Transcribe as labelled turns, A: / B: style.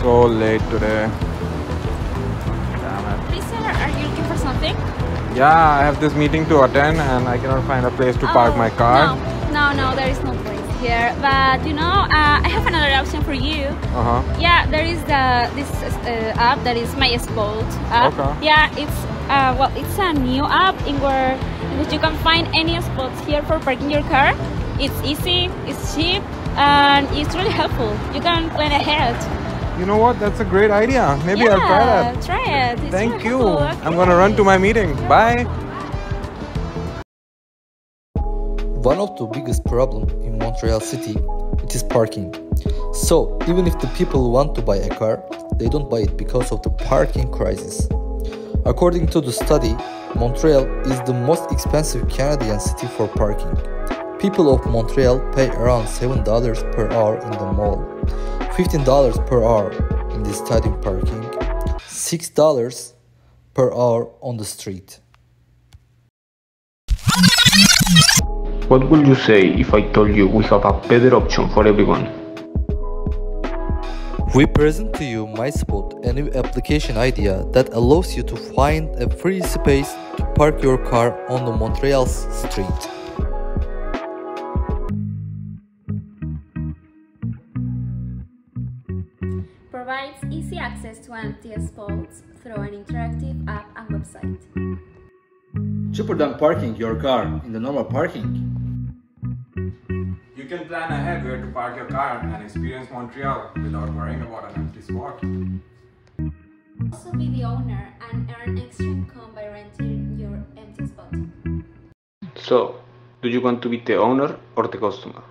A: so late today. Damn it.
B: Please, sir, are you looking for something?
A: Yeah, I have this meeting to attend and I cannot find a place to park
B: Oh,
A: my car.
B: No, no, no, there is no place here. But you know, uh, I have another option for you.
A: Uh huh.
B: Yeah, there is the this uh, app that is My Spot app.
A: Okay.
B: Yeah, it's uh, well, it's a new app in where in which you can find any spots here for parking your car. It's easy, it's cheap, and it's really helpful. You can plan ahead.
A: You know what? That's a great idea. Maybe
B: yeah,
A: I'll try that.
B: Try it. It's
A: Thank
B: really
A: you.
B: helpful.
A: I'm gonna run to my meeting. Bye.
C: One of the biggest problems in Montreal city it is parking. So even if the people want to buy a car, they don't buy it because of the parking crisis. According to the study, Montreal is the most expensive Canadian city for parking. People of Montreal pay around $7 per hour in the mall, $15 per hour in the stadium parking, $6 per hour on the street.
D: What would you say if I told you we have a better option for everyone?
C: We present to you MySpot, a new application idea that allows you to find a free space to park your car on the Montreal's street.
B: Provides easy access to empty spots through an interactive app and website.
C: Cheaper than parking your car in the normal parking.
A: You can plan ahead where to park your car and experience Montreal without worrying about an empty spot.
B: Also be the owner and earn extra income by renting your empty spot.
D: So, do you want to be the owner or the customer?